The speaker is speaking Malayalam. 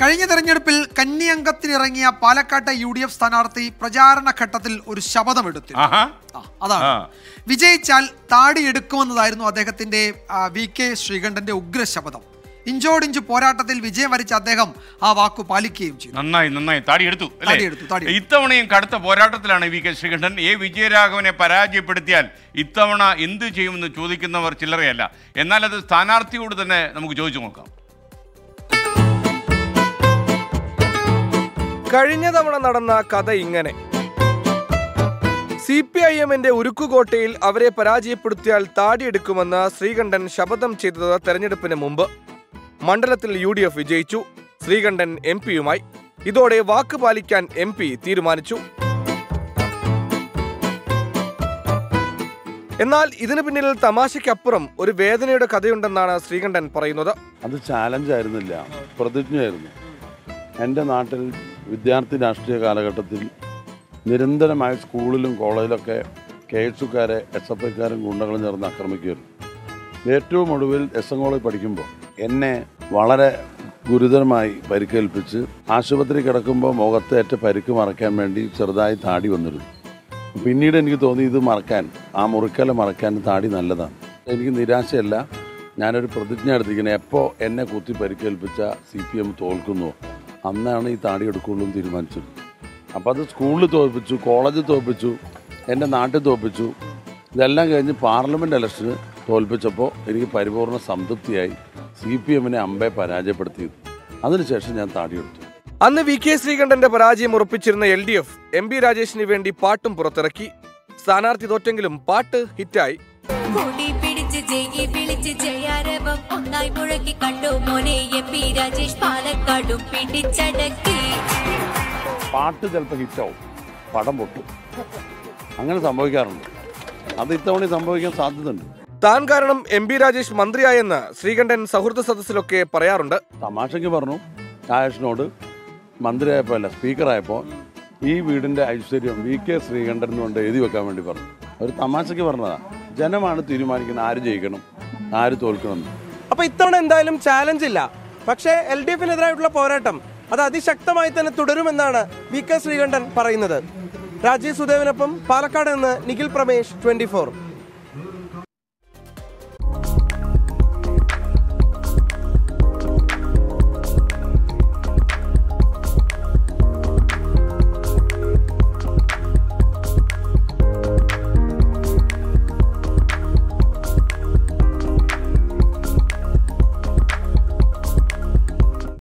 കഴിഞ്ഞ തെരഞ്ഞെടുപ്പിൽ കന്നിയംഗത്തിനിറങ്ങിയ പാലക്കാട്ടെ യു ഡി എഫ് സ്ഥാനാർത്ഥി പ്രചാരണ ഘട്ടത്തിൽ ഒരു ശപഥമെടുത്തു. അതാണ്. വിജയിച്ചാൽ താടി എടുക്കുമെന്നതായിരുന്നു അദ്ദേഹത്തിന്റെ വി കെ ശ്രീകണ്ഠന്റെ ഉഗ്ര ശപഥം. ഇഞ്ചോടിഞ്ച് പോരാട്ടത്തിൽ വിജയം വരിച്ച അദ്ദേഹം ആ വാക്കു പാലിക്കുകയും ചെയ്തു. നന്നായി നന്നായി. താടി എടുത്തു. ഇത്തവണയും കടുത്ത പോരാട്ടത്തിലാണ് വി കെ ശ്രീകണ്ഠൻ. എ വിജയരാഘവനെ പരാജയപ്പെടുത്തിയാൽ ഇത്തവണ എന്ത് ചെയ്യുമെന്ന് ചോദിക്കുന്നവർ ചില്ലറയല്ല. എന്നാൽ അത് സ്ഥാനാർത്ഥിയോട് തന്നെ നമുക്ക് ചോദിച്ചു നോക്കാം. കഴിഞ്ഞ തവണ നടന്ന കഥ ഇങ്ങനെ. സി പി ഐ എമ്മിന്റെ ഉരുക്കുകോട്ടയിൽ അവരെ പരാജയപ്പെടുത്തിയാൽ താടിയെടുക്കുമെന്ന് ശ്രീകണ്ഠൻ ശപഥം ചെയ്തത് തെരഞ്ഞെടുപ്പിന് മുമ്പ്. മണ്ഡലത്തിൽ യു ഡി എഫ് വിജയിച്ചു. ശ്രീകണ്ഠൻ എം പിയുമായി. ഇതോടെ വാക്ക് പാലിക്കാൻ എം പി തീരുമാനിച്ചു. എന്നാൽ ഇതിനു പിന്നിൽ തമാശയ്ക്കപ്പുറം ഒരു വേദനയുടെ കഥയുണ്ടെന്നാണ് ശ്രീകണ്ഠൻ പറയുന്നത്. അത് ചാലഞ്ച് ആയിരുന്നില്ല. പ്രതിജ്ഞയായിരുന്നു. എന്റെ നാട്ടിൽ വിദ്യാർത്ഥി രാഷ്ട്രീയ കാലഘട്ടത്തിൽ നിരന്തരമായി സ്കൂളിലും കോളേജിലൊക്കെ കെ എസുകാരെ എസ് എഫ് ഐക്കാരും ഗുണ്ടകളും ചേർന്ന് ആക്രമിക്കുമായിരുന്നു ഏറ്റവും ഒടുവിൽ എസ് എൻ കോളേജ് പഠിക്കുമ്പോൾ എന്നെ വളരെ ഗുരുതരമായി പരിക്കേൽപ്പിച്ച് ആശുപത്രി കിടക്കുമ്പോൾ മുഖത്തേറ്റ പരിക്ക് മറയ്ക്കാൻ വേണ്ടി ചെറുതായി താടി വന്നിരുന്നു. പിന്നീട് എനിക്ക് തോന്നി ഇത് മറക്കാൻ ആ മുറിക്കല മറക്കാൻ താടി നല്ലതാണ്. എനിക്ക് നിരാശയല്ല ഞാനൊരു പ്രതിജ്ഞ എടുത്തിരിക്കുന്നത് എപ്പോൾ എന്നെ കുത്തി പരിക്കേൽപ്പിച്ച സി പി എം തോൽക്കുന്നു? അന്നാണ് ഈ താടി എടുക്കുള്ളൂ എന്ന് തീരുമാനിച്ചത്. അപ്പോൾ അത് സ്കൂളിൽ തോൽപ്പിച്ചു കോളേജിൽ തോൽപ്പിച്ചു എന്റെ നാട്ടിൽ തോൽപ്പിച്ചു. ഇതെല്ലാം കഴിഞ്ഞ് പാർലമെന്റ് ഇലക്ഷന് തോൽപ്പിച്ചപ്പോൾ എനിക്ക് പരിപൂർണ സംതൃപ്തിയായി സി പി എമ്മിനെ അമ്പെ പരാജയപ്പെടുത്തിയത്. അതിനുശേഷം ഞാൻ താടിയെടുത്തു അന്ന് വി കെ ശ്രീകണ്ഠന്റെ പരാജയം ഉറപ്പിച്ചിരുന്ന L D F M P രാജേഷിന് വേണ്ടി പാട്ടും പുറത്തിറക്കി. സ്ഥാനാർത്ഥി തോറ്റെങ്കിലും പാട്ട് ഹിറ്റായി. പിടിച്ച് ജയി വിളിച്ച് ജയാരവം. ഒന്നായി മുഴക്കി കണ്ടു മോനെ എം പി രാജേഷ് പാലക്കാടും പിടിച്ചടക്കി. പാട്ട് ചിലപ്പോൾ ഹിറ്റാവും. പടം പൊട്ടും. അങ്ങനെ സംഭവിക്കാറുണ്ട്. അത് ഇത്തവണ സംഭവിക്കാൻ സാധ്യതയുണ്ട്. താൻ കാരണം എം പി രാജേഷ് മന്ത്രിയായെന്ന് ശ്രീകണ്ഠൻ സൗഹൃദ സദസ്സിലൊക്കെ പറയാറുണ്ട്. തമാശയ്ക്ക് പറഞ്ഞു. രാജേഷിനോട് മന്ത്രിയായപ്പോൾ അല്ല സ്പീക്കറായപ്പോൾ ഈ വീടിന്റെ ഐശ്വര്യം വി കെ ശ്രീകണ്ഠൻ എന്ന് കൊണ്ട് എഴുതി വെക്കാൻ വേണ്ടി പറഞ്ഞു. ഒരു തമാശയ്ക്ക് പറഞ്ഞതാണ് ജനമാണ് തീരുമാനിക്കുന്നത് ആര് ജയിക്കണം ആര് തോൽക്കണം. അപ്പൊ ഇത്തവണ എന്തായാലും ചാലഞ്ച് ഇല്ല. പക്ഷേ എൽ ഡി എഫിനെതിരായിട്ടുള്ള പോരാട്ടം അത് അതിശക്തമായി തന്നെ തുടരുമെന്നാണ് വി കെ ശ്രീകണ്ഠൻ പറയുന്നത്. രാജീവ് സുദേവനൊപ്പം പാലക്കാട് നിന്ന് നിഖിൽ പ്രമേഷ് ട്വന്റി